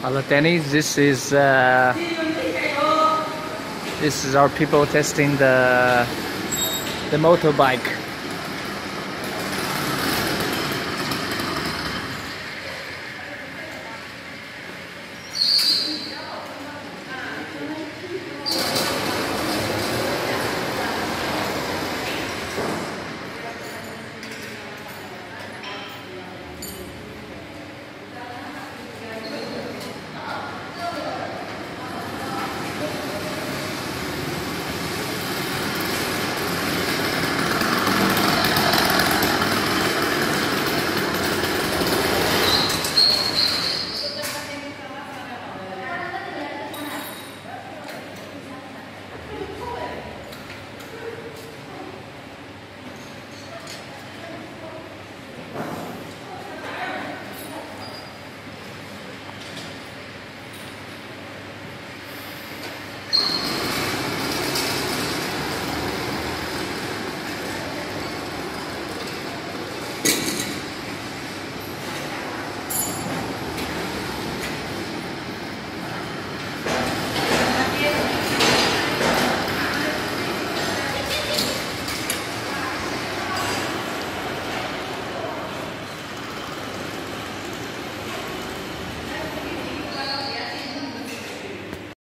Hello Dennis, this is uh, this is our people testing the the motorbike.